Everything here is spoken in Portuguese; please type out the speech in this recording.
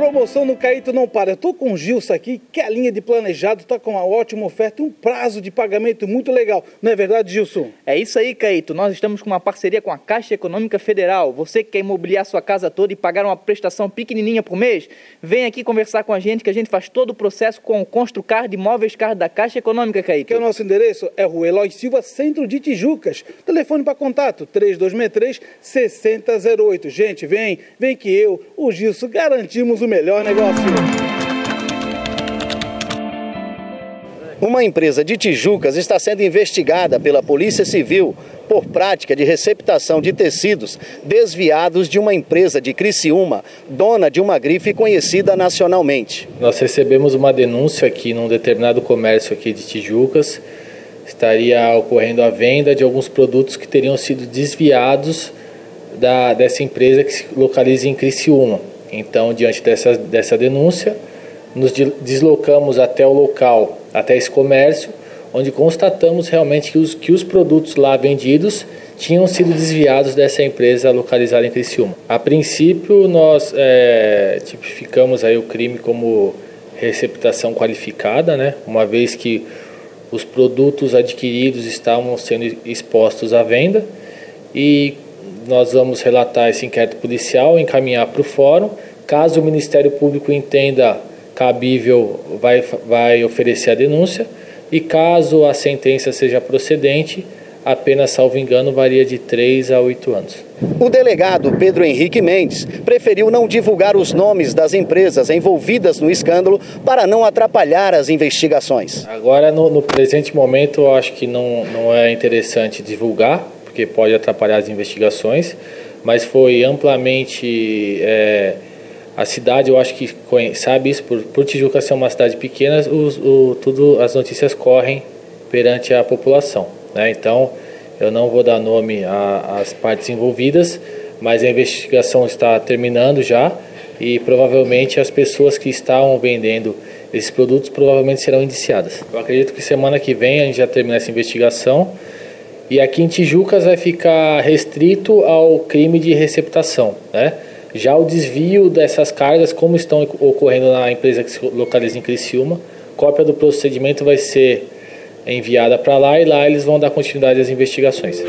promoção no Caíto não para. Eu tô com o Gilson aqui, que é a linha de planejado tá com uma ótima oferta, um prazo de pagamento muito legal. Não é verdade, Gilson? É isso aí, Caíto. Nós estamos com uma parceria com a Caixa Econômica Federal. Você que quer imobiliar sua casa toda e pagar uma prestação pequenininha por mês, vem aqui conversar com a gente que a gente faz todo o processo com o Construcar de Imóveis Card da Caixa Econômica, Caíto. Que é o nosso endereço é Rua Eloy Silva, Centro de Tijucas. Telefone para contato 3263 6008. Gente, vem, vem que eu, o Gilson, garantimos o melhor negócio. Uma empresa de Tijucas está sendo investigada pela Polícia Civil por prática de receptação de tecidos desviados de uma empresa de Criciúma, dona de uma grife conhecida nacionalmente. Nós recebemos uma denúncia aqui num determinado comércio aqui de Tijucas, estaria ocorrendo a venda de alguns produtos que teriam sido desviados da, dessa empresa que se localiza em Criciúma. Então, diante dessa, dessa denúncia, nos deslocamos até o local, até esse comércio, onde constatamos realmente que os, que os produtos lá vendidos tinham sido desviados dessa empresa localizada em Criciúma. A princípio, nós é, tipificamos aí o crime como receptação qualificada, né? uma vez que os produtos adquiridos estavam sendo expostos à venda e nós vamos relatar esse inquérito policial, encaminhar para o fórum. Caso o Ministério Público entenda cabível, vai, vai oferecer a denúncia. E caso a sentença seja procedente, a pena, salvo engano, varia de 3 a 8 anos. O delegado Pedro Henrique Mendes preferiu não divulgar os nomes das empresas envolvidas no escândalo para não atrapalhar as investigações. Agora, no, no presente momento, eu acho que não, não é interessante divulgar, porque pode atrapalhar as investigações, mas foi amplamente. É, a cidade, eu acho que sabe isso, por, por Tijuca ser uma cidade pequena, os, o, tudo, as notícias correm perante a população. Né? Então, eu não vou dar nome às partes envolvidas, mas a investigação está terminando já e provavelmente as pessoas que estavam vendendo esses produtos provavelmente serão indiciadas. Eu acredito que semana que vem a gente já termina essa investigação e aqui em Tijucas vai ficar restrito ao crime de receptação, né? Já o desvio dessas cargas, como estão ocorrendo na empresa que se localiza em Criciúma, cópia do procedimento vai ser enviada para lá e lá eles vão dar continuidade às investigações.